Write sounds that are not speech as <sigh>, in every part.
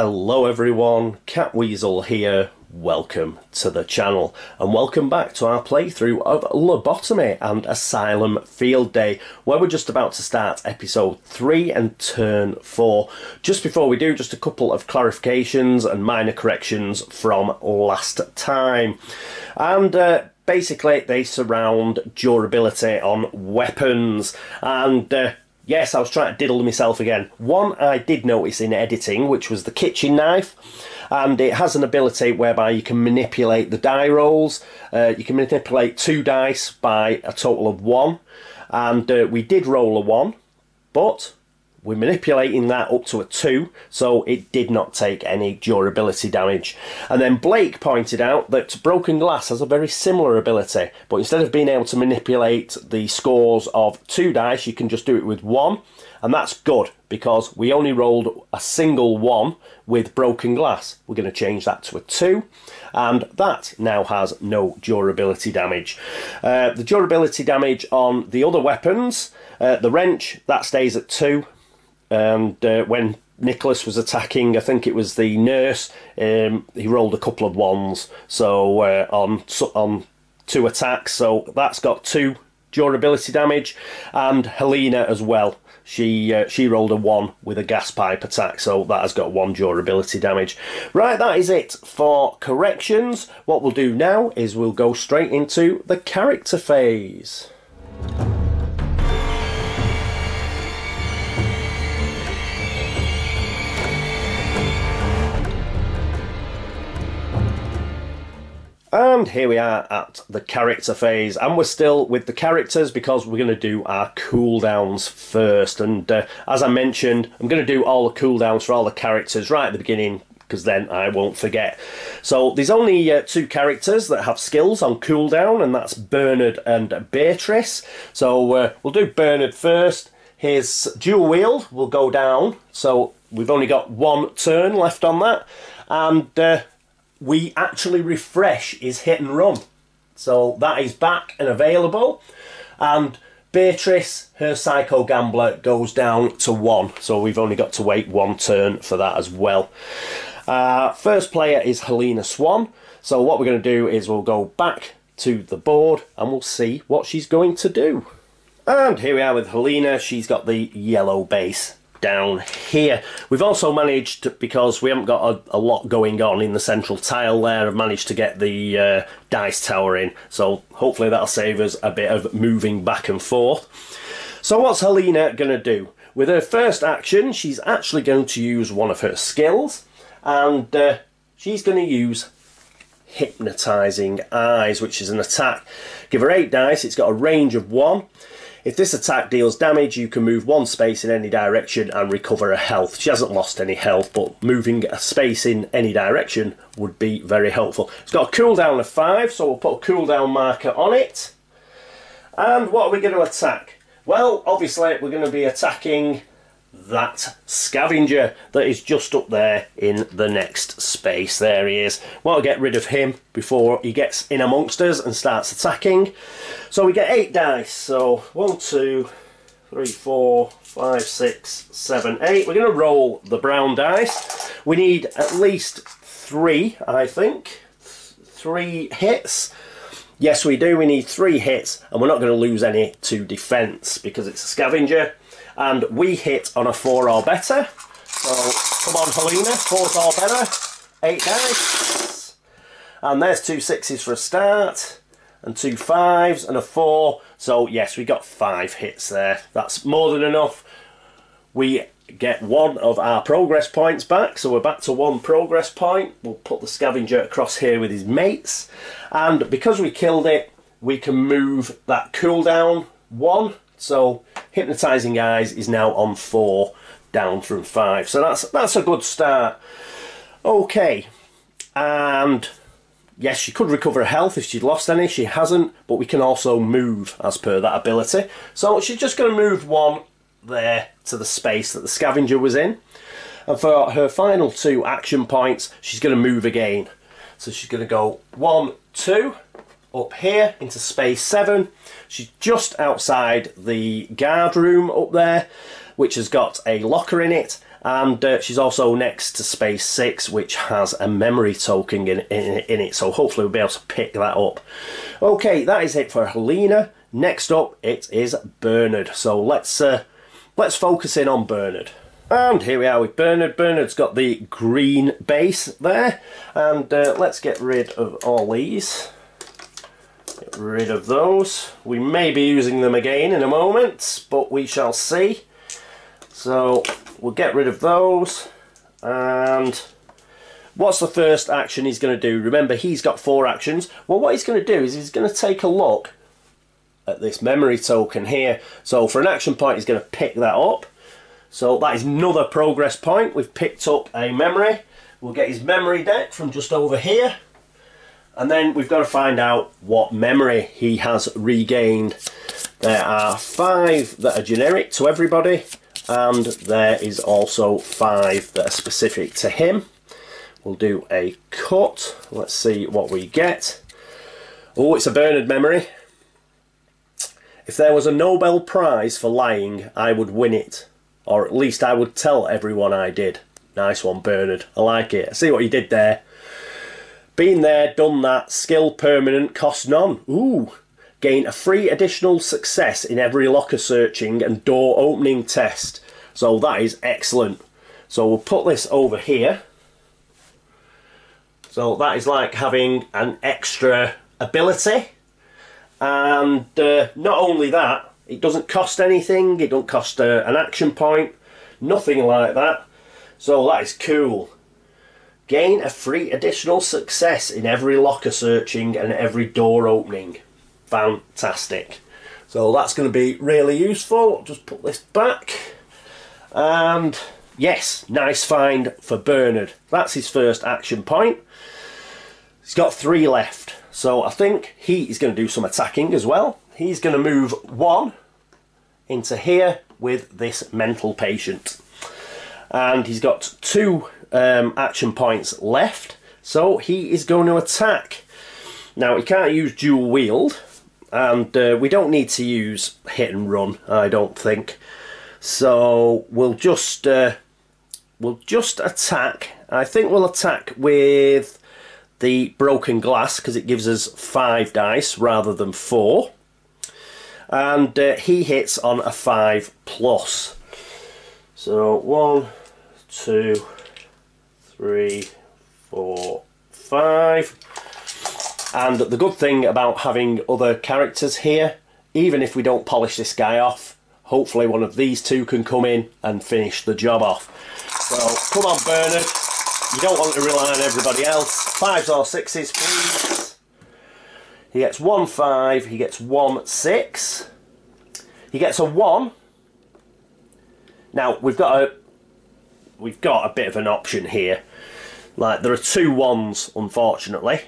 Hello everyone, CatWeazle here. Welcome to the channel and welcome back to our playthrough of Lobotomy and Asylum Field Day where we're just about to start episode 3 and turn 4. Just before we do, just a couple of clarifications and minor corrections from last time. And uh, basically they surround durability on weapons and uh, Yes, I was trying to diddle myself again. One I did notice in editing, which was the kitchen knife, and it has an ability whereby you can manipulate the die rolls. Uh, you can manipulate two dice by a total of one, and uh, we did roll a one, but we're manipulating that up to a 2, so it did not take any durability damage. And then Blake pointed out that Broken Glass has a very similar ability, but instead of being able to manipulate the scores of 2 dice, you can just do it with 1. And that's good because we only rolled a single 1 with Broken Glass. We're going to change that to a 2 and that now has no durability damage. Uh, the durability damage on the other weapons, uh, the wrench, that stays at 2 and uh, when Nicholas was attacking, I think it was the nurse. Um, he rolled a couple of ones, so uh, on on two attacks. So that's got two durability damage, and Helena as well. She uh, she rolled a one with a gas pipe attack, so that has got one durability damage. Right, that is it for corrections. What we'll do now is we'll go straight into the character phase. And here we are at the character phase, and we're still with the characters because we're going to do our cooldowns first. And uh, as I mentioned, I'm going to do all the cooldowns for all the characters right at the beginning because then I won't forget. So there's only uh, two characters that have skills on cooldown, and that's Bernard and Beatrice. So uh, we'll do Bernard first. His dual wield will go down, so we've only got one turn left on that. And uh, we actually refresh is hit and run. So that is back and available. And Beatrice, her Psycho Gambler, goes down to one. So we've only got to wait one turn for that as well. Uh, first player is Helena Swan. So what we're going to do is we'll go back to the board and we'll see what she's going to do. And here we are with Helena. She's got the yellow base down here. We've also managed, because we haven't got a, a, lot going on in the central tile there, I've managed to get the uh, dice tower in. So hopefully that'll save us a bit of moving back and forth. So what's Helena going to do? With her first action, she's actually going to use one of her skills. And uh, she's going to use Hypnotizing Eyes, which is an attack. Give her 8 dice, it's got a range of 1. If this attack deals damage, you can move one space in any direction and recover a health. She hasn't lost any health, but moving a space in any direction would be very helpful. It's got a cooldown of 5, so we'll put a cooldown marker on it. And what are we going to attack? Well, obviously we're going to be attacking that scavenger that is just up there in the next space. There he is. Want to get rid of him before he gets in amongst us and starts attacking. So we get eight dice. So one, two, three, four, five, six, seven, eight. We're going to roll the brown dice. We need at least three, I think. Three hits. Yes, we do. We need three hits, and we're not going to lose any to defence because it's a scavenger and we hit on a four or better. So come on, Helena, four or better, eight dice, and there's two sixes for a start, and two fives and a four. So yes, we got five hits there. That's more than enough. We get one of our progress points back, so we're back to one progress point. We'll put the scavenger across here with his mates, and because we killed it, we can move that cooldown one so hypnotizing eyes is now on four, down from five. So that's that's a good start. Okay, and yes, she could recover health if she'd lost any. She hasn't, but we can also move as per that ability. So she's just going to move one there to the space that the scavenger was in. And for her final two action points, she's going to move again. So she's going to go one, two, up here into space seven. She's just outside the guard room up there. which has got a locker in it and uh, she's also next to space 6 which has a memory token in, in, in, it so hopefully we'll be able to pick that up okay that is it for Helena next up it is Bernard so let's uh, let's focus in on Bernard and here we are with Bernard. Bernard's got the green base there. And uh, let's get rid of all these. Get rid of those. We may be using them again in a moment, but we shall see. So we'll get rid of those. And what's the first action he's going to do? Remember, he's got four actions. Well, what he's going to do is he's going to take a look at this memory token here. So for an action point, he's going to pick that up. So that is another progress point. We've picked up a memory. We'll get his memory deck from just over here. And then we've got to find out what memory he has regained. There are five that are generic to everybody. And there is also five that are specific to him. We'll do a cut. Let's see what we get. Oh, it's a Bernard memory. If there was a Nobel Prize for lying, I would win it. Or at least I would tell everyone I did. Nice one, Bernard. I like it. I see what you did there. Been there, done that. Skill permanent, cost none. Ooh. Gain a free additional success in every locker searching and door opening test. So that is excellent. So we'll put this over here. So that is like having an extra ability. And uh, not only that, it doesn't cost anything, it don't cost uh, an action point, nothing like that. So that is cool. Gain a free additional success in every locker searching and every door opening. Fantastic. So that's going to be really useful. Just put this back. And yes, nice find for Bernard. That's his first action point. He's got three left. So I think he is going to do some attacking as well he's going to move one into here with this mental patient. And he's got two um, action points left, so he is going to attack. Now, he can't use dual wield, and uh, we don't need to use hit and run, I don't think. So we'll just uh, we'll just attack. I think we'll attack with the broken glass because it gives us five dice rather than four and uh, he hits on a 5 plus. So one, two, three, four, five. And the good thing about having other characters here, even if we don't polish this guy off, hopefully one of these two can come in and finish the job off. So come on Bernard, you don't want to rely on everybody else. Fives or sixes please. He gets one five, he gets one six. He gets a one. Now we've got a we've got a bit of an option here. Like there are two ones, unfortunately.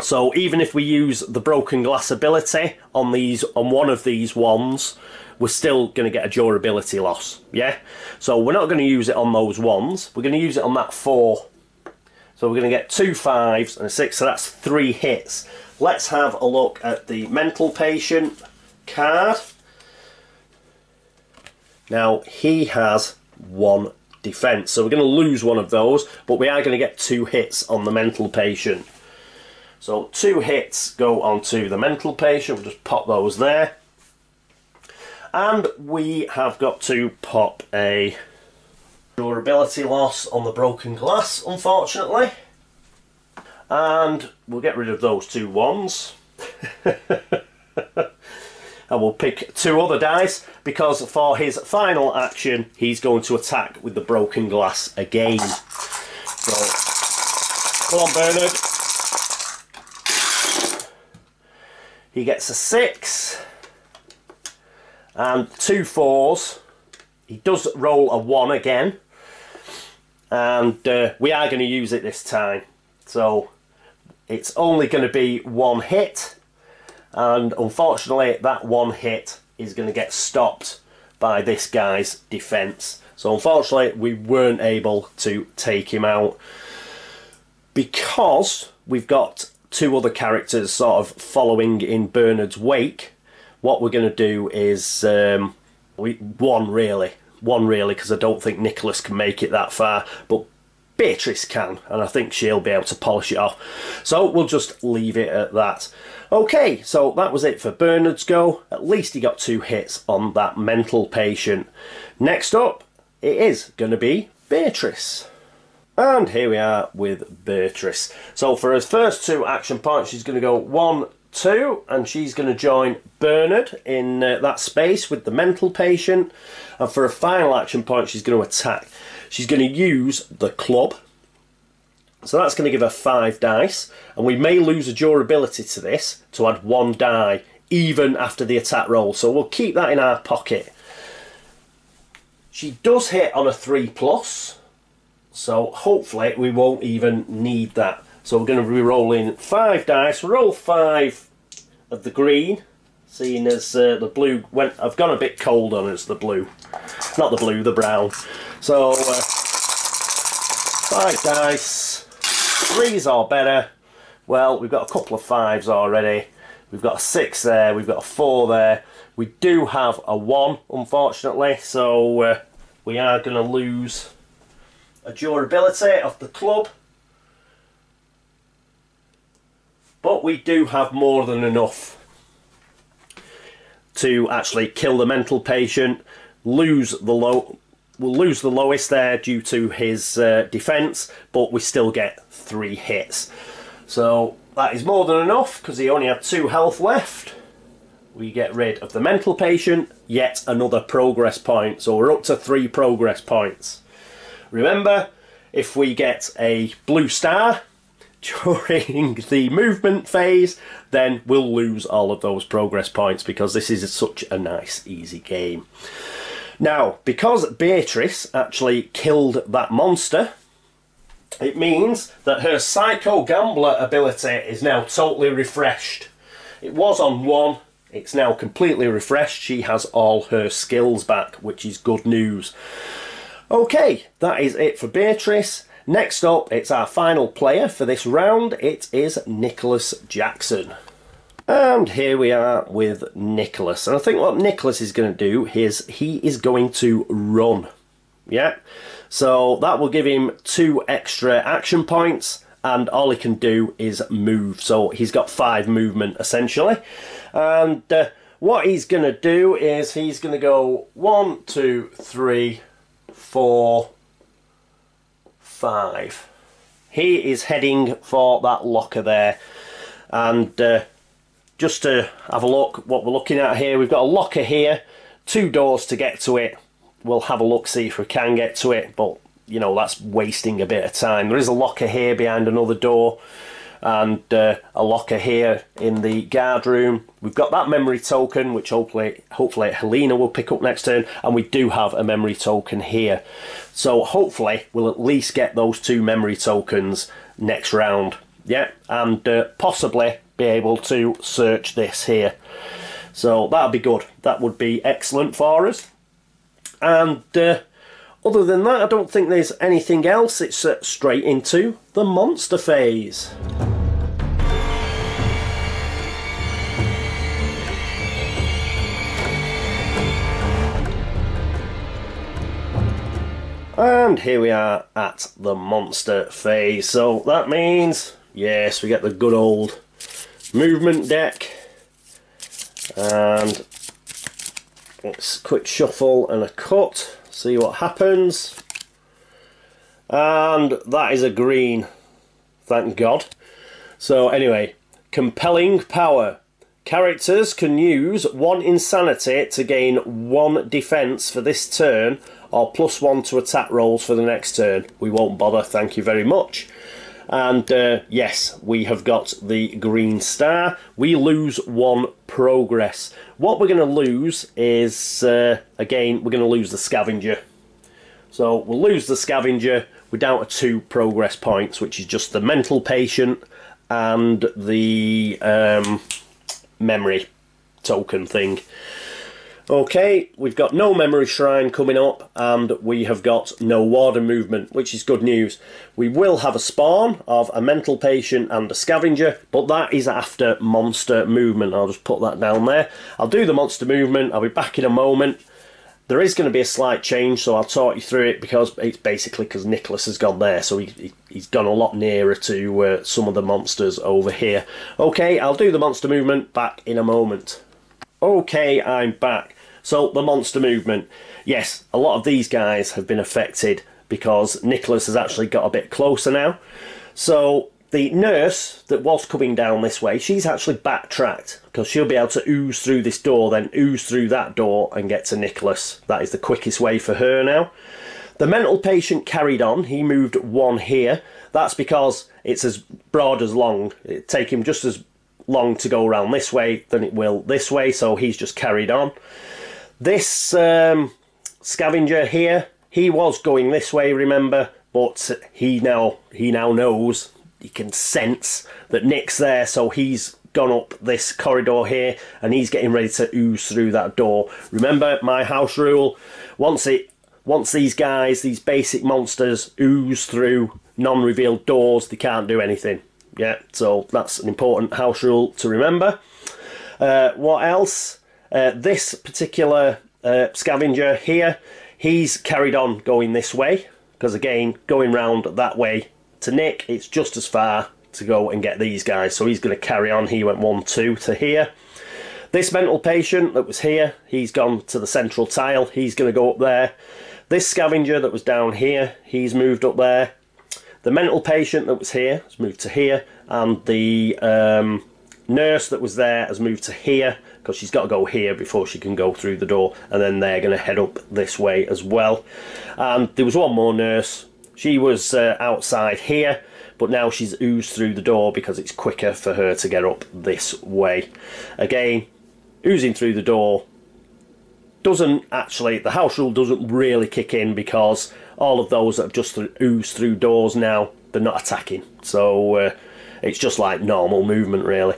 So even if we use the broken glass ability on these on one of these ones, we're still going to get a durability loss. Yeah. So we're not going to use it on those ones. We're going to use it on that four. So we're going to get two fives and a six. So that's three hits. Let's have a look at the mental patient card. Now he has one defense, so we're going to lose one of those, but we are going to get two hits on the mental patient. So two hits go onto the mental patient, we'll just pop those there. And we have got to pop a durability loss on the broken glass, unfortunately and we'll get rid of those two ones <laughs> and we'll pick two other dice because for his final action he's going to attack with the broken glass again. So come on Bernard. He gets a six and two fours. He does roll a one again and uh, we are going to use it this time. So it's only going to be one hit and unfortunately that one hit is going to get stopped by this guy's defense so unfortunately we weren't able to take him out because we've got two other characters sort of following in Bernard's wake what we're going to do is um, We one really, one really, because I don't think Nicholas can make it that far, but Beatrice can, and I think she'll be able to polish it off. So we'll just leave it at that. Okay, so that was it for Bernard's go. At least he got two hits on that mental patient. Next up, it is going to be Beatrice. And here we are with Beatrice. So for his first two action points, she's going to go one, two, and she's going to join Bernard in uh, that space with the mental patient. And for a final action point, she's going to attack. She's going to use the club. So that's going to give her five dice. And we may lose a durability to this to add one die even after the attack roll. So we'll keep that in our pocket. She does hit on a 3 plus. So hopefully we won't even need that. So we're going to be rolling five dice. Roll five of the green, seeing as uh, the blue went. I've gone a bit cold on as the blue, not the blue, the brown. So uh, five dice, threes are better. Well, we've got a couple of fives already. We've got a six there. We've got a four there. We do have a one, unfortunately. So uh, we are going to lose a durability of the club. But we do have more than enough to actually kill the mental patient, lose the low, we'll lose the lowest there due to his uh, defense, but we still get three hits. So that is more than enough because he only had two health left. We get rid of the mental patient, yet another progress point. So we're up to three progress points. Remember, if we get a blue star <laughs> during the movement phase, then we'll lose all of those progress points because this is such a nice, easy game. Now, because Beatrice actually killed that monster, it means that her Psycho Gambler ability is now totally refreshed. It was on one, it's now completely refreshed. She has all her skills back, which is good news. Okay, that is it for Beatrice. Next up, it's our final player for this round. It is Nicholas Jackson. And here we are with Nicholas. And I think what Nicholas is going to do is he is going to run. Yeah. So that will give him two extra action points and all he can do is move. So he's got five movement essentially. And uh, what he's going to do is he's going to go one, two, three, four, five. He is heading for that locker there. And uh, just to have a look what we're looking at here, we've got a locker here, two doors to get to it. We'll have a look, see if we can get to it, but you know, that's wasting a bit of time. There is a locker here behind another door and uh, a locker here in the guard room. We've got that memory token, which hopefully, hopefully Helena will pick up next turn, and we do have a memory token here. So hopefully we'll at least get those two memory tokens next round. Yeah, and uh, possibly be able to search this here. So that'll be good. That would be excellent for us. And uh, other than that, I don't think there's anything else. It's uh, straight into the monster phase. And here we are at the monster phase. So that means, yes, we get the good old movement deck. And it's quick shuffle and a cut. See what happens. And that is a green. Thank God. So anyway, compelling power. Characters can use one insanity to gain one defense for this turn or plus one to attack rolls for the next turn. We won't bother, thank you very much. And uh, yes, we have got the green star. We lose one progress. What we're going to lose is, uh, again, we're going to lose the scavenger. So we'll lose the scavenger. We're down to two progress points, which is just the mental patient and the um, memory token thing. Okay, we've got no memory shrine coming up and we have got no warden movement, which is good news. We will have a spawn of a mental patient and a scavenger, but that is after monster movement. I'll just put that down there. I'll do the monster movement, I'll be back in a moment. there is going to be a slight change, so I'll talk you through it because it's basically because Nicholas has gone there, so he, has gone a lot nearer to uh, some of the monsters over here. Okay, I'll do the monster movement back in a moment. Okay, I'm back. So, the monster movement. Yes, a lot of these guys have been affected because Nicholas has actually got a bit closer now. So, the nurse that was coming down this way, she's actually backtracked because she'll be able to ooze through this door, then ooze through that door and get to Nicholas. That is the quickest way for her now. The mental patient carried on. He moved one here. That's because it's as broad as long. It take him just as long to go around this way than it will this way, so he's just carried on. This um, scavenger here, he was going this way, remember, but he now he now knows he can sense that Nick's there, so he's gone up this corridor here and he's getting ready to ooze through that door. Remember my house rule, once it once these guys, these basic monsters ooze through non-revealed doors, they can't do anything. Yeah, so that's an important house rule to remember. Uh, what else? Uh, this particular uh, scavenger here, he's carried on going this way because again, going round that way to Nick, it's just as far to go and get these guys. So he's going to carry on. He went 1-2 to here. This mental patient that was here, he's gone to the central tile. He's going to go up there. This scavenger that was down here, he's moved up there. The mental patient that was here has moved to here. And the um, nurse that was there has moved to here because she's got to go here before she can go through the door. And then they're going to head up this way as well. And there was one more nurse she was uh, outside here, but now she's oozed through the door because it's quicker for her to get up this way. Again, oozing through the door doesn't actually, the house rule doesn't really kick in because all of those that have just oozed through doors now, they're not attacking. So uh, it's just like normal movement really.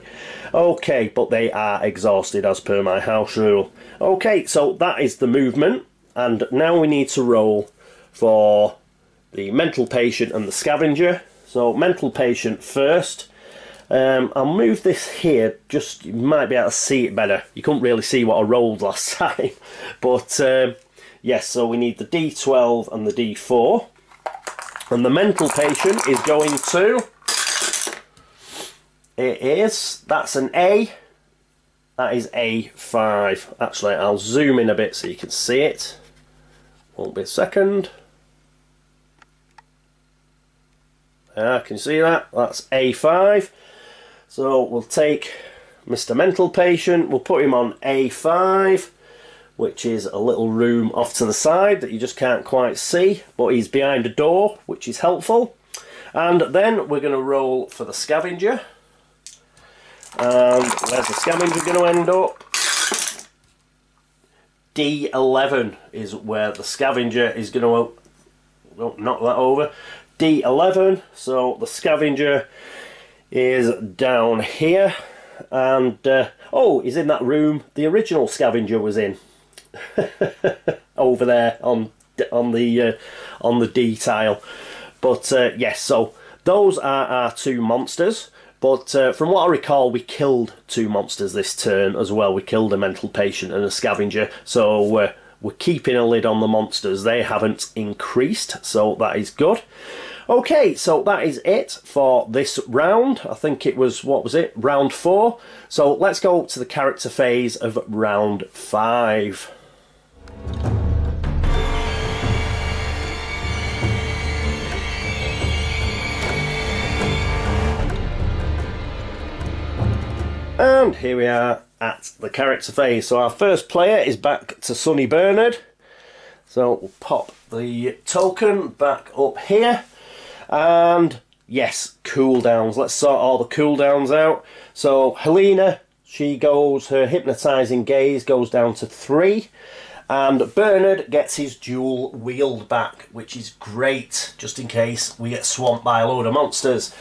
Okay, but they are exhausted as per my house rule. Okay, so that is the movement. And now we need to roll for the mental patient and the scavenger. So mental patient first. Um, I'll move this here, just you might be able to see it better. You couldn't really see what I rolled last <laughs> time. But um, yes, so we need the D12 and the D4. And the mental patient is going to... It is, that's an A. That is A5. Actually, I'll zoom in a bit so you can see it. Won't be a second. Ah, can you see that? That's A5. So we'll take Mr. Mental Patient, we'll put him on A5, which is a little room off to the side that you just can't quite see, but he's behind a door, which is helpful. And then we're going to roll for the scavenger. And where's the scavenger going to end up? D11 is where the scavenger is going to oh, knock that over. D11 so the scavenger is down here and uh, oh he's in that room the original scavenger was in <laughs> over there on on the uh, on the D tile but uh, yes so those are our two monsters but uh, from what I recall we killed two monsters this turn as well we killed a mental patient and a scavenger so uh, we're keeping a lid on the monsters they haven't increased so that is good Okay, so that is it for this round. I think it was, what was it, round four. So let's go to the character phase of round five. And here we are at the character phase. So our first player is back to Sonny Bernard. So we'll pop the token back up here. And yes, cooldowns. Let's sort all the cooldowns out. So Helena, she goes, her hypnotizing gaze goes down to three. And Bernard gets his dual wield back, which is great, just in case we get swamped by a load of monsters.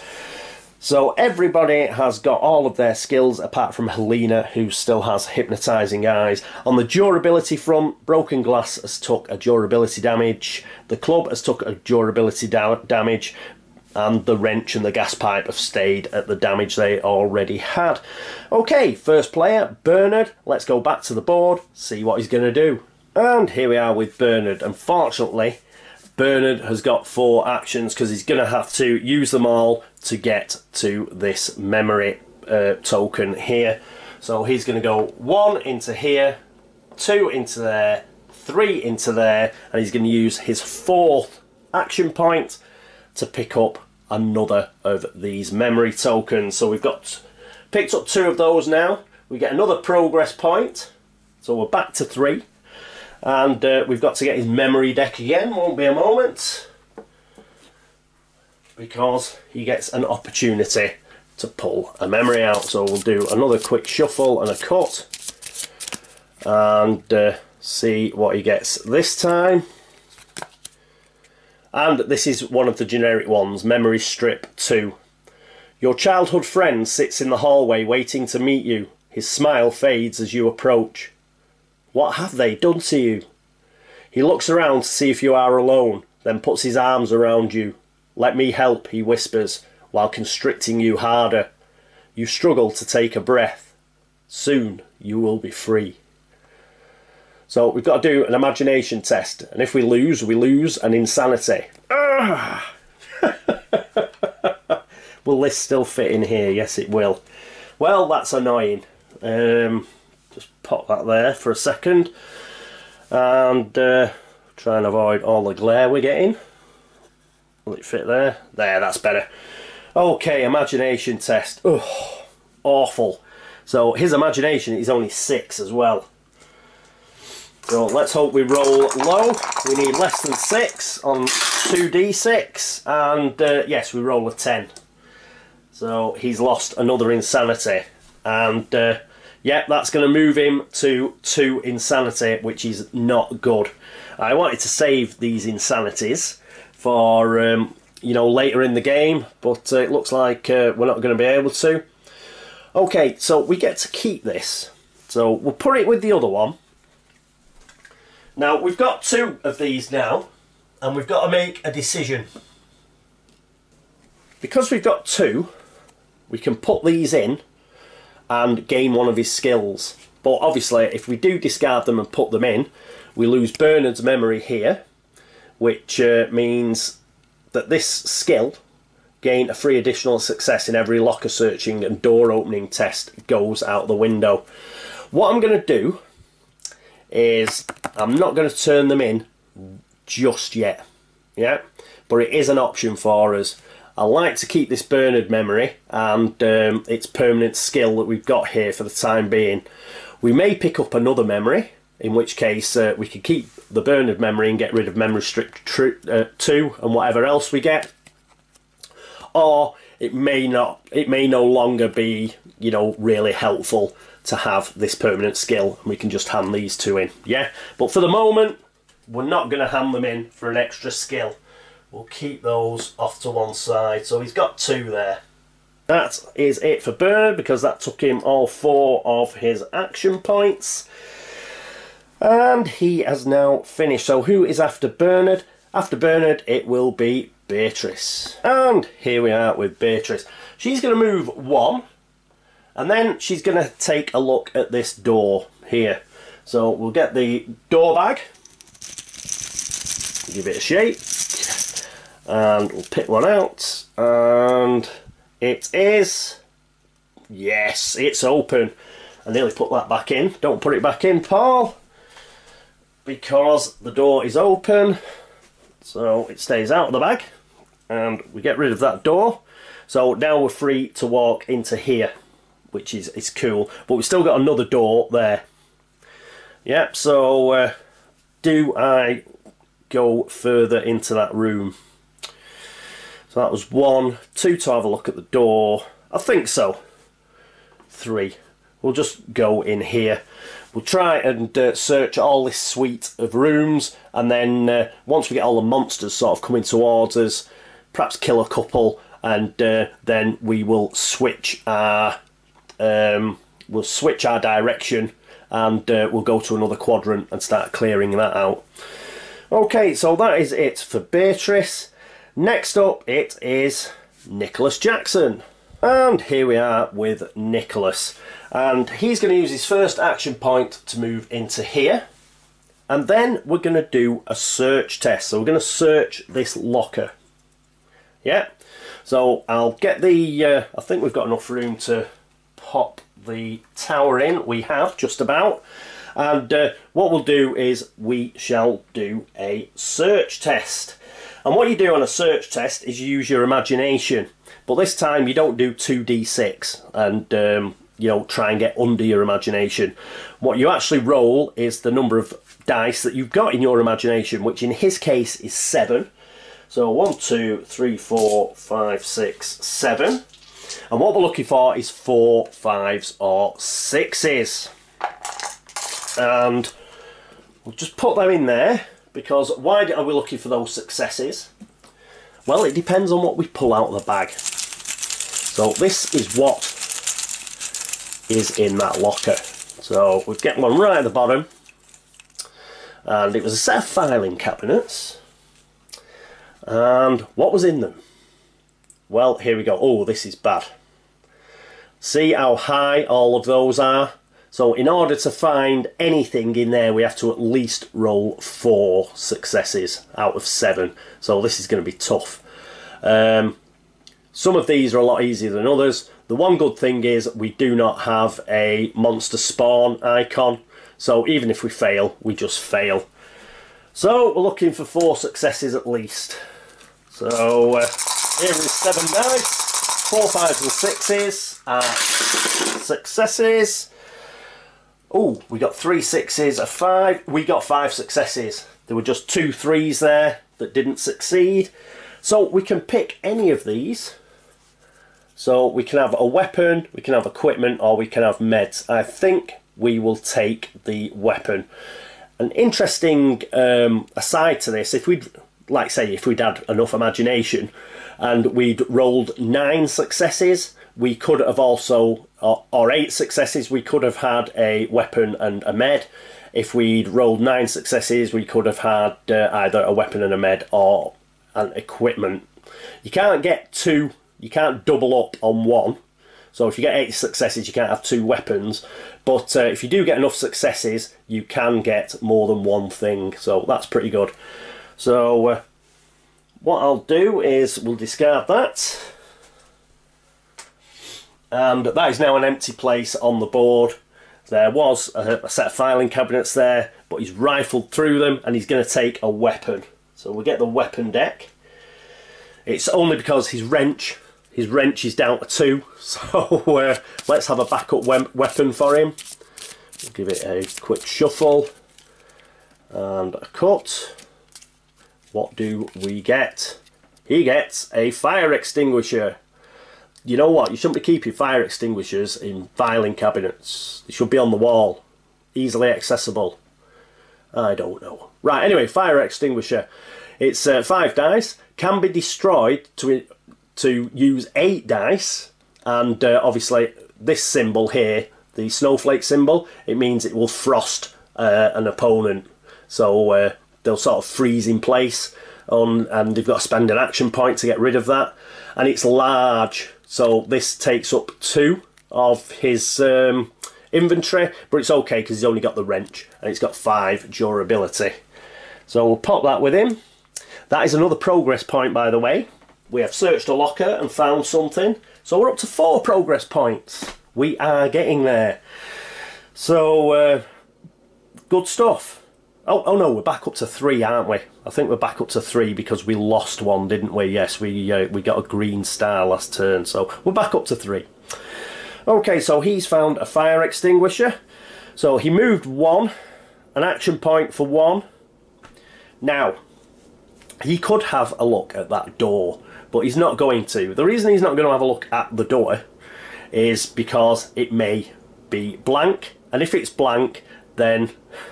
So everybody has got all of their skills apart from Helena, who still has hypnotising eyes. On the durability front, Broken Glass has took a durability damage, the club has took a durability da damage, and the wrench and the gas pipe have stayed at the damage they already had. Okay, first player, Bernard. Let's go back to the board, see what he's going to do. And here we are with Bernard. Unfortunately, Bernard has got four actions because he's going to have to use them all to get to this memory uh, token here. So he's going to go one into here, two into there, three into there, and he's going to use his fourth action point to pick up another of these memory tokens. So we've got picked up two of those now. We get another progress point. So we're back to three. And uh, we've got to get his memory deck again, won't be a moment. Because he gets an opportunity to pull a memory out. So we'll do another quick shuffle and a cut. And uh, see what he gets this time. And this is one of the generic ones, Memory Strip 2. Your childhood friend sits in the hallway waiting to meet you. His smile fades as you approach. What have they done to you? He looks around to see if you are alone, then puts his arms around you. Let me help, he whispers, while constricting you harder. You struggle to take a breath. Soon you will be free. So we've got to do an imagination test, and if we lose, we lose an insanity. <laughs> will this still fit in here? Yes, it will. Well, that's annoying. Um, just pop that there for a second, and uh, try and avoid all the glare we're getting. Will it fit there? There, that's better. Okay, imagination test. Oh, awful. So his imagination is only six as well. So let's hope we roll low. We need less than 6 on 2d6. And uh, yes, we roll a 10. So he's lost another insanity. And uh, yeah, that's going to move him to 2 insanity, which is not good. I wanted to save these insanities for, um, you know, later in the game. But uh, it looks like uh, we're not going to be able to. Okay, so we get to keep this. So we'll put it with the other one. Now we've got two of these now and we've got to make a decision. Because we've got two, we can put these in and gain one of his skills. But obviously if we do discard them and put them in, we lose Bernard's memory here, which uh, means that this skill gain a free additional success in every locker searching and door opening test goes out the window. What I'm going to do is I'm not going to turn them in just yet. Yeah, but it is an option for us. I like to keep this Bernard memory and um, its permanent skill that we've got here for the time being. We may pick up another memory, in which case uh, we could keep the Bernard memory and get rid of memory strip uh, 2 and whatever else we get. Or it may not, it may no longer be, you know, really helpful to have this permanent skill and we can just hand these two in yeah? But for the moment we're not going to hand them in for an extra skill. We'll keep those off to one side. So he's got two there. That is it for Bernard because that took him all four of his action points and he has now finished so who is after Bernard after Bernard it will be Beatrice and here we are with Beatrice she's going to move one and then she's going to take a look at this door here. So we'll get the door bag, give it a shake, and we'll pick one out. And it is, yes, it's open. I nearly put that back in. Don't put it back in, Paul, because the door is open. So it stays out of the bag. And we get rid of that door. So now we're free to walk into here which is, is cool. But we've still got another door there. Yep, so uh, do I go further into that room? So that was one. Two to have a look at the door. I think so. Three. We'll just go in here. We'll try and uh, search all this suite of rooms and then uh, once we get all the monsters sort of coming towards us, perhaps kill a couple and uh, then we will switch our um, we'll switch our direction and uh, we'll go to another quadrant and start clearing that out. Okay, so that is it for Beatrice. Next up, it is Nicholas Jackson. And here we are with Nicholas. And he's going to use his first action point to move into here. And then we're going to do a search test. So we're going to search this locker. Yeah. So I'll get the, uh, I think we've got enough room to pop the tower in. We have just about. And uh, what we'll do is we shall do a search test. And what you do on a search test is you use your imagination. But this time you don't do 2d6 and um, you know try and get under your imagination. What you actually roll is the number of dice that you've got in your imagination, which in his case is seven. So one, two, three, four, five, six, seven. And what we're looking for is four, fives, or sixes. And we'll just put them in there because why are we looking for those successes? Well, it depends on what we pull out of the bag. So this is what is in that locker. So we get one right at the bottom. And it was a set of filing cabinets. And what was in them? Well, here we go. Oh, this is bad. See how high all of those are? So in order to find anything in there, we have to at least roll four successes out of seven. So this is going to be tough. Um, some of these are a lot easier than others. The one good thing is we do not have a monster spawn icon. So even if we fail, we just fail. So we're looking for four successes at least. So uh, here is seven dice, four fives and sixes, uh, successes. Oh, we got three sixes, a five. We got five successes. There were just two threes there that didn't succeed. So we can pick any of these. So we can have a weapon, we can have equipment, or we can have meds. I think we will take the weapon. An interesting um, aside to this, if we'd, like say, if we'd had enough imagination and we'd rolled nine successes, we could have also, or, or, eight successes, we could have had a weapon and a med. If we'd rolled nine successes, we could have had uh, either a weapon and a med or an equipment. You can't get two, you can't double up on one. So if you get eight successes, you can't have two weapons. But uh, if you do get enough successes, you can get more than one thing. So that's pretty good. So uh, what I'll do is we'll discard that and that is now an empty place on the board. There was a, a set of filing cabinets there, but he's rifled through them and he's going to take a weapon. So we'll get the weapon deck. It's only because his wrench, his wrench is down to two, <laughs> so uh, let's have a backup we weapon for him. We'll give it a quick shuffle and a cut. What do we get? He gets a fire extinguisher you know what? You shouldn't be keeping fire extinguishers in filing cabinets. They should be on the wall, easily accessible. I don't know. Right, anyway, fire extinguisher. It's uh, five dice, can be destroyed to, to use eight dice, and uh, obviously this symbol here, the snowflake symbol, it means it will frost uh, an opponent. So uh, they'll sort of freeze in place, on, and they've got to spend an action point to get rid of that. And it's large, so this takes up two of his um, inventory, but it's okay because he's only got the wrench and it's got five durability. So we'll pop that with him. That is another progress point, by the way. We have searched a locker and found something. So we're up to four progress points. We are getting there. So, uh, good stuff. Oh, oh no, we're back up to three, aren't we? I think we're back up to three because we lost one, didn't we? Yes, we uh, we got a green star last turn, so we're back up to three. Okay, so he's found a fire extinguisher. So he moved one, an action point for one. Now, he could have a look at that door, but he's not going to. The reason he's not going to have a look at the door is because it may be blank, and if it's blank, then <laughs>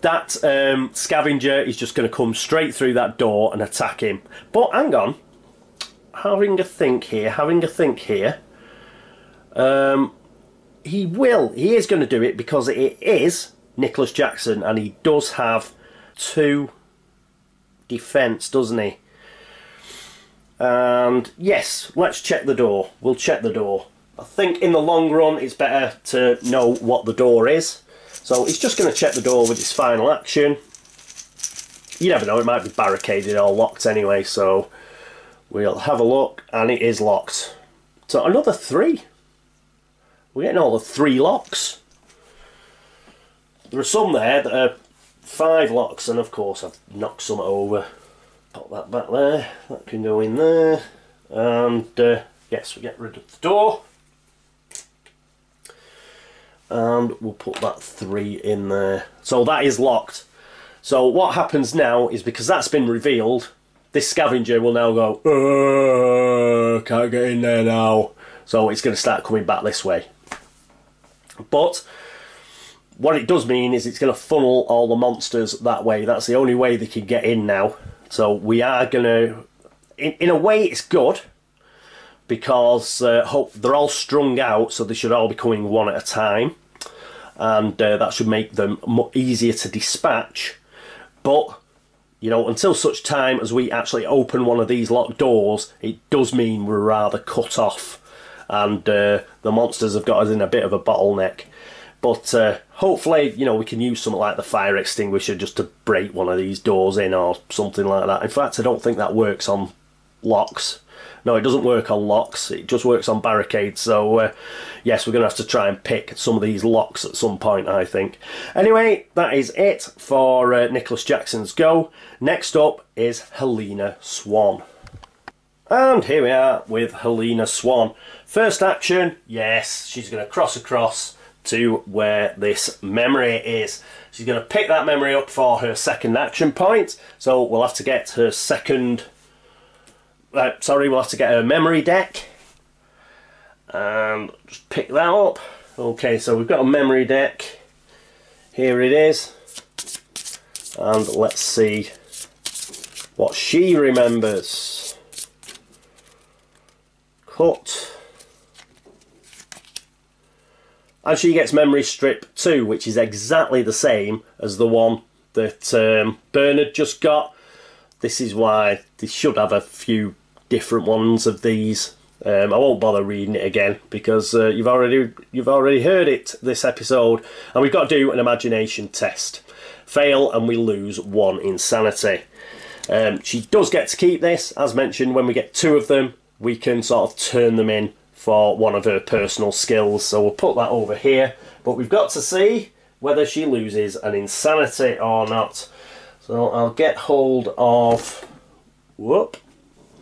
that um, scavenger is just going to come straight through that door and attack him. But hang on, having a think here, having a think here. Um, he will, he is going to do it because it is Nicholas Jackson and he does have two defence, doesn't he? And yes, let's check the door. We'll check the door. I think in the long run it's better to know what the door is. So he's just going to check the door with his final action. You never know, it might be barricaded or locked anyway, so we'll have a look, and it is locked. So another three. We're getting all the three locks. There are some there that are five locks, and of course I've knocked some over. Put that back there, that can go in there, and uh, yes, we get rid of the door and we'll put that three in there. So that is locked. So what happens now is because that's been revealed, this scavenger will now go, can't get in there now. So it's going to start coming back this way. But what it does mean is it's going to funnel all the monsters that way. That's the only way they can get in now. So we are going to, in, in a way it's good, because uh, hope they're all strung out, so they should all be coming one at a time, and uh, that should make them easier to dispatch. But you know, until such time as we actually open one of these locked doors, it does mean we're rather cut off, and uh, the monsters have got us in a bit of a bottleneck. But uh, hopefully, you know, we can use something like the fire extinguisher just to break one of these doors in or something like that. In fact, I don't think that works on locks. No, it doesn't work on locks. It just works on barricades. So, uh, yes, we're going to have to try and pick some of these locks at some point, I think. Anyway, that is it for uh, Nicholas Jackson's Go. Next up is Helena Swan. And here we are with Helena Swan. First action, yes, she's going to cross across to where this memory is. She's going to pick that memory up for her second action point. So we'll have to get her second uh, sorry, we'll have to get her memory deck and just pick that up. Okay, so we've got a memory deck. Here it is. And let's see what she remembers. Cut. And she gets memory strip 2, which is exactly the same as the one that um, Bernard just got. This is why they should have a few different ones of these. Um, I won't bother reading it again because uh, you've already you've already heard it this episode, and we've got to do an imagination test. Fail and we lose one insanity. Um, she does get to keep this, as mentioned. When we get two of them, we can sort of turn them in for one of her personal skills. So we'll put that over here. But we've got to see whether she loses an insanity or not. So I'll get hold of. Whoop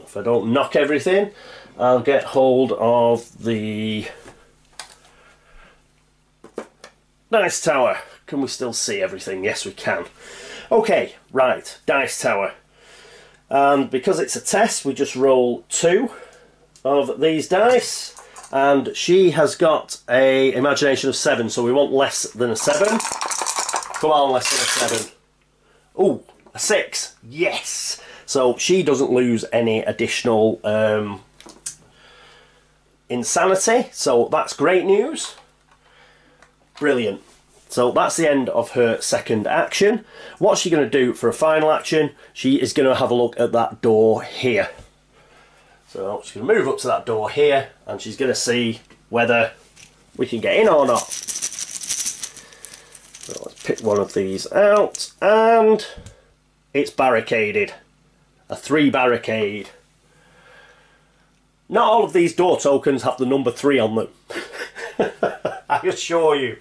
if I don't knock everything, I'll get hold of the Dice Tower. Can we still see everything? Yes, we can. Okay, right, Dice Tower. And because it's a test, we just roll two of these dice. And she has got a imagination of seven, so we want less than a seven. Come on, less than a seven. Oh, a six. Yes. So she doesn't lose any additional um, insanity. So that's great news. Brilliant. So that's the end of her second action. What's she going to do for a final action? She is going to have a look at that door here. So she's going to move up to that door here and she's going to see whether we can get in or not. So let's pick one of these out and it's barricaded a three barricade. Not all of these door tokens have the number three on them. <laughs> I assure you.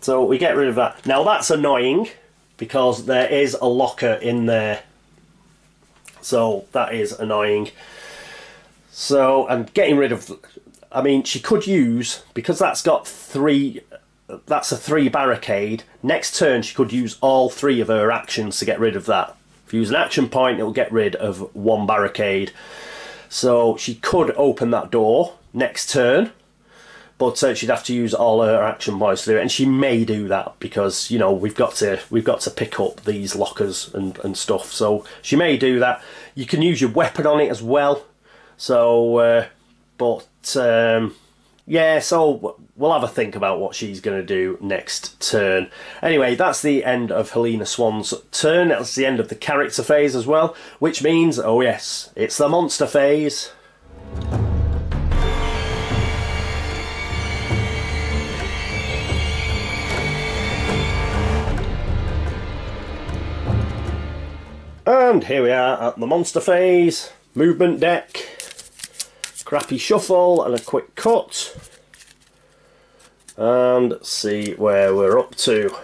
So we get rid of that. Now that's annoying because there is a locker in there. So that is annoying. So I'm getting rid of. I mean, she could use because that's got three. That's a three barricade. Next turn, she could use all three of her actions to get rid of that. If you use an action point, it will get rid of one barricade. So she could open that door next turn, but uh, she'd have to use all her action points to do it, and she may do that because you know we've got to we've got to pick up these lockers and and stuff. So she may do that. You can use your weapon on it as well. So, uh, but um, yeah, so we'll have a think about what she's going to do next turn. Anyway, that's the end of Helena Swan's turn. That's the end of the character phase as well, which means, oh yes, it's the monster phase. And here we are at the monster phase, movement deck. Crappy shuffle and a quick cut. And see where we're up to.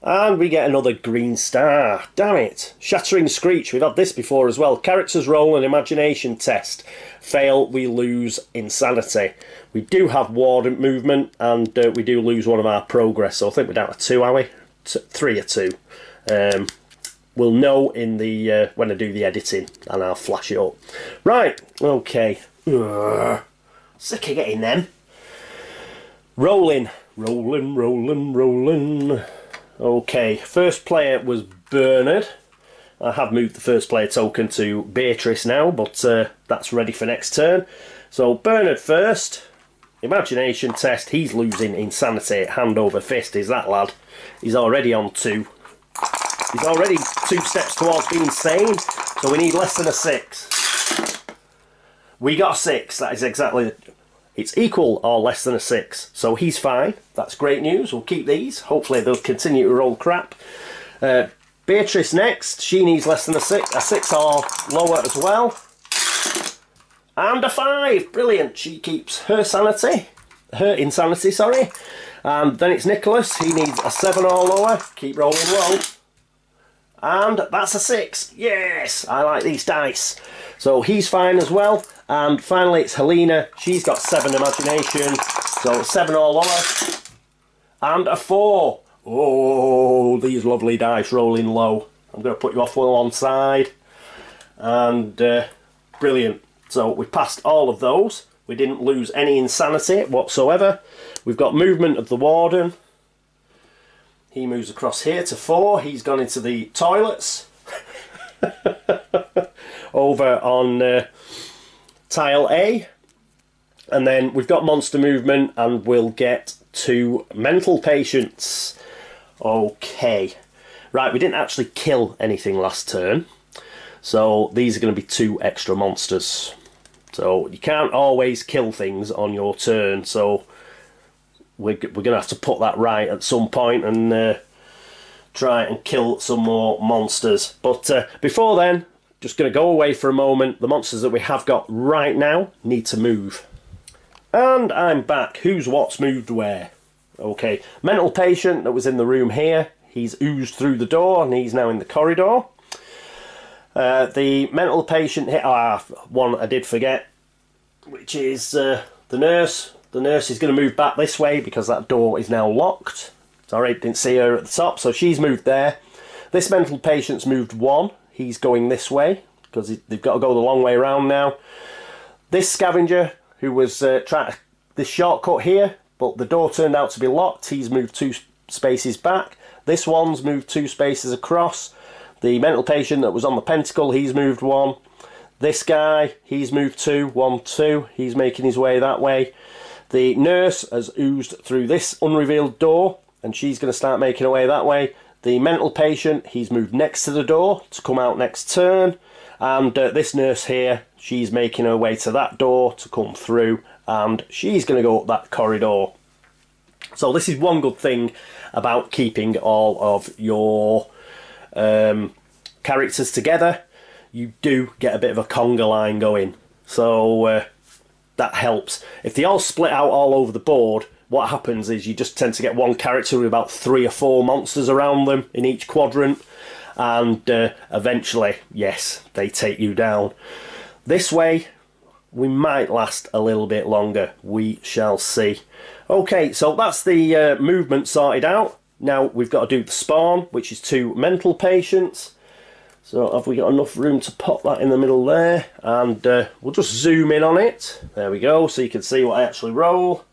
And we get another green star. Damn it. Shattering Screech. We've had this before as well. Characters roll an imagination test. Fail, we lose insanity. We do have warden movement and uh, we do lose one of our progress. So I think we're down to two, are we? T three or two. Um, we'll know in the uh, when I do the editing and I'll flash it up. Right, okay. Ugh. Sick of getting them. Rolling, rolling, rolling, rolling. Okay, first player was Bernard. I have moved the first player token to Beatrice now, but uh, that's ready for next turn. So Bernard first. Imagination test. He's losing insanity. Hand over fist is that lad. He's already on two. He's already two steps towards being sane. So we need less than a six. We got a six. That is exactly it's equal or less than a 6. So he's fine. That's great news. We'll keep these. Hopefully they'll continue to roll crap. Uh, Beatrice next. She needs less than a 6. A 6 or lower as well. And a 5. Brilliant. She keeps her sanity. Her insanity, sorry. And then it's Nicholas. He needs a 7 or lower. Keep rolling low. And that's a 6. Yes! I like these dice. So he's fine as well. And finally, it's Helena. She's got seven imagination. So seven all on her. And a four. Oh, these lovely dice rolling low. I'm going to put you off one on side. And uh, brilliant. So we passed all of those. We didn't lose any insanity whatsoever. We've got movement of the warden. He moves across here to four. He's gone into the toilets. <laughs> Over on... Uh, tile A. And then we've got monster movement and we'll get two mental patients. Okay. Right, we didn't actually kill anything last turn. So these are going to be two extra monsters. So you can't always kill things on your turn. So we're, we're going to have to put that right at some point and uh, try and kill some more monsters. But uh, before then, just going to go away for a moment. The monsters that we have got right now need to move. And I'm back. Who's what's moved where? Okay, mental patient that was in the room here. He's oozed through the door and he's now in the corridor. Uh, the mental patient here, ah, one I did forget, which is uh, the nurse. The nurse is going to move back this way because that door is now locked. Sorry, didn't see her at the top, so she's moved there. This mental patient's moved one, he's going this way because they've got to go the long way around now. This scavenger who was uh, trying this shortcut here, but the door turned out to be locked. He's moved two spaces back. This one's moved two spaces across. The mental patient that was on the pentacle, he's moved one. This guy, he's moved two, one, two. He's making his way that way. The nurse has oozed through this unrevealed door, and she's going to start making her way that way. The mental patient, he's moved next to the door to come out next turn. And uh, this nurse here, she's making her way to that door to come through. And she's going to go up that corridor. So this is one good thing about keeping all of your um, characters together. You do get a bit of a conga line going. So uh, that helps. If they all split out all over the board, what happens is you just tend to get one character with about three or four monsters around them in each quadrant, and uh, eventually, yes, they take you down. This way, we might last a little bit longer. We shall see. Okay, so that's the uh, movement sorted out. Now we've got to do the spawn, which is two mental patients. So have we got enough room to pop that in the middle there? And uh, we'll just zoom in on it. There we go, so you can see what I actually roll.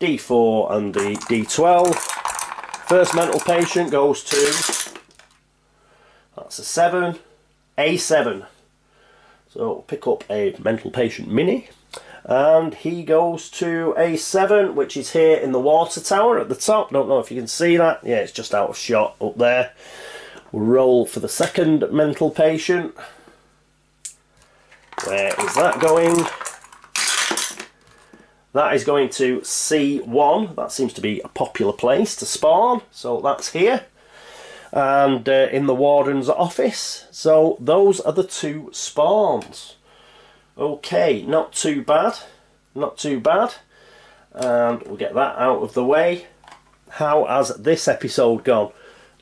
D4 and the D12. First mental patient goes to, that's a 7, A7. So pick up a mental patient mini. And he goes to A7, which is here in the water tower at the top. Don't know if you can see that. Yeah, it's just out of shot up there. We'll roll for the second mental patient. Where is that going? That is going to C1. That seems to be a popular place to spawn. So that's here. and uh, in the warden's office. So those are the two spawns. Okay, not too bad, not too bad. And we'll get that out of the way. How has this episode gone?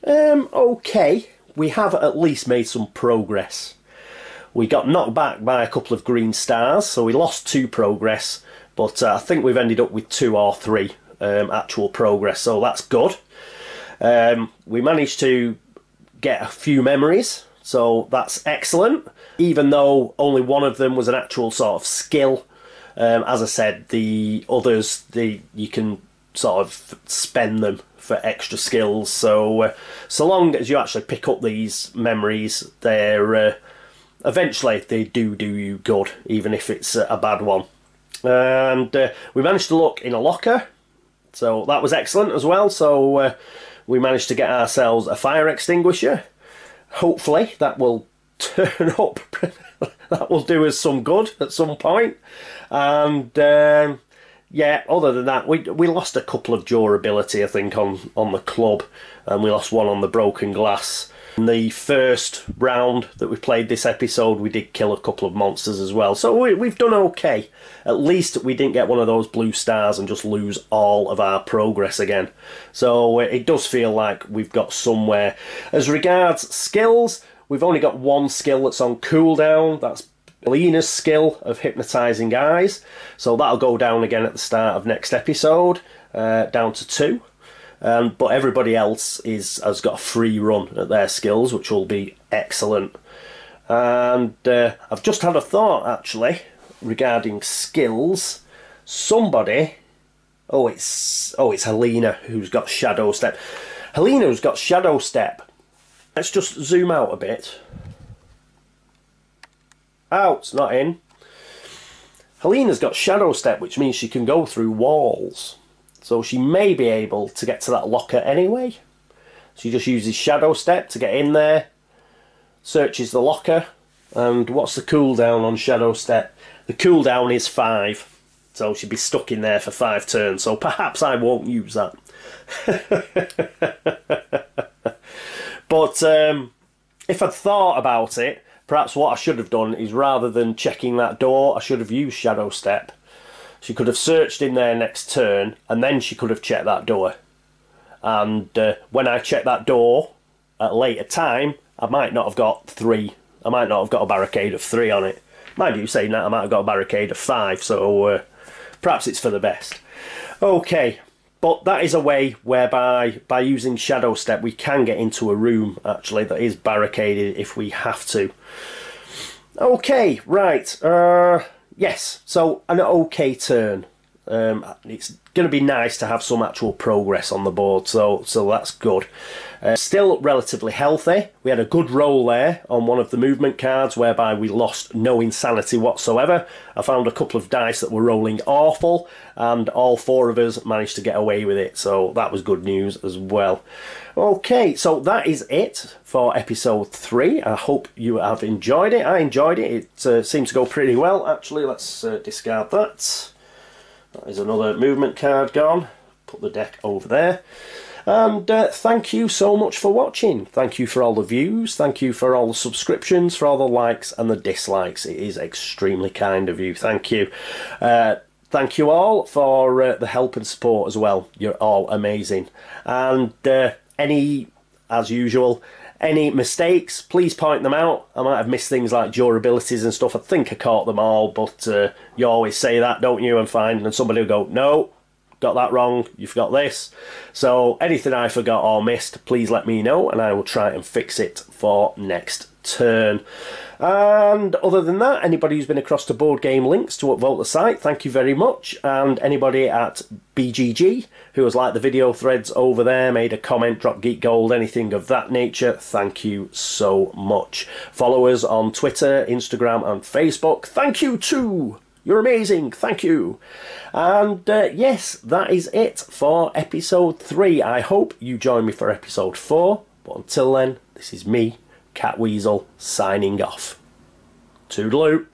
Um, okay, we have at least made some progress. We got knocked back by a couple of green stars, so we lost two progress, but uh, I think we've ended up with two or three um, actual progress, so that's good. Um, we managed to get a few memories, so that's excellent. Even though only one of them was an actual sort of skill, um, as I said, the others the you can sort of spend them for extra skills. So uh, so long as you actually pick up these memories, they're uh, eventually they do do you good, even if it's a bad one. And uh, we managed to look in a locker, so that was excellent as well. So uh, we managed to get ourselves a fire extinguisher. Hopefully that will <laughs> turn up. <laughs> that will do us some good at some point. And um, yeah, other than that, we we lost a couple of durability, I think, on on the club, and we lost one on the broken glass. In the first round that we played this episode, we did kill a couple of monsters as well. So we, we've done okay. At least we didn't get one of those blue stars and just lose all of our progress again. So uh, it does feel like we've got somewhere. As regards skills, we've only got one skill that's on cooldown. That's Helena's skill of hypnotising eyes. So that'll go down again at the start of next episode, uh, down to two. Um, but everybody else is has got a free run at their skills, which will be excellent. And uh, I've just had a thought actually regarding skills. Somebody, oh it's oh it's Helena who's got shadow step. Helena's got shadow step. Let's just zoom out a bit. Out, not in. Helena's got shadow step, which means she can go through walls. So she may be able to get to that locker anyway. She just uses shadow step to get in there, searches the locker, and what's the cooldown on shadow step? The cooldown is five. So she'd be stuck in there for five turns. So perhaps I won't use that. <laughs> but um, if I'd thought about it, perhaps what I should have done is rather than checking that door, I should have used shadow step she could have searched in there next turn, and then she could have checked that door. And uh, when I check that door at a later time, I might not have got three. I might not have got a barricade of three on it. Mind you, saying that, I might have got a barricade of five, so uh, perhaps it's for the best. Okay, but that is a way whereby, by using Shadow Step, we can get into a room, actually, that is barricaded if we have to. Okay, right. Uh, yes, so an okay turn. Um, it's going to be nice to have some actual progress on the board, so so that's good. Uh, still relatively healthy. We had a good roll there on one of the movement cards, whereby we lost no insanity whatsoever. I found a couple of dice that were rolling awful, and all four of us managed to get away with it, so that was good news as well. Okay, so that is it for episode three. I hope you have enjoyed it. I enjoyed it. It uh, seems to go pretty well, actually. Let's uh, discard that. That is another movement card gone. Put the deck over there. And uh, thank you so much for watching. Thank you for all the views. Thank you for all the subscriptions, for all the likes and the dislikes. It is extremely kind of you. Thank you. Uh, thank you all for uh, the help and support as well. You're all amazing. And uh, any, as usual, any mistakes, please point them out. I might have missed things like durabilities and stuff. I think I caught them all, but uh, you always say that, don't you? And find, and somebody will go, no, got that wrong, you forgot this. So anything I forgot or missed, please let me know, and I will try and fix it for next turn. And other than that, anybody who's been across to Board Game Links to upvote the site, thank you very much. And anybody at BGG who has liked the video threads over there, made a comment, dropped Geek Gold, anything of that nature, thank you so much. Follow us on Twitter, Instagram, and Facebook. Thank you too. You're amazing. Thank you. And uh, yes, that is it for episode three. I hope you join me for episode four. But until then, this is me, CatWeazle, signing off. Toodaloo.